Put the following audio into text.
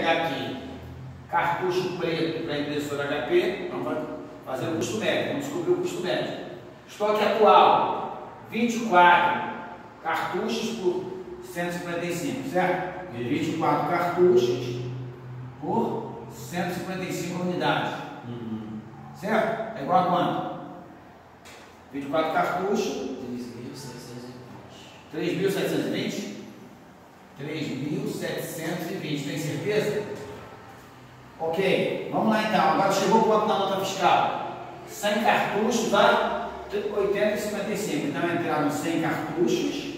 pegar aqui cartucho preto para impressora HP, vamos fazer o custo médio, vamos descobrir o custo médio. Estoque atual, 24 cartuchos por 155, certo? 24 cartuchos por 155 unidades. Uhum. Certo? É igual a quanto? 24 cartuchos, 3.720. 3.720, tem certeza? Ok, vamos lá então. Agora chegou quanto na nota fiscal? 100 cartuchos dá 855. Então entraram 100 cartuchos